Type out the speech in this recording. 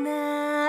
night.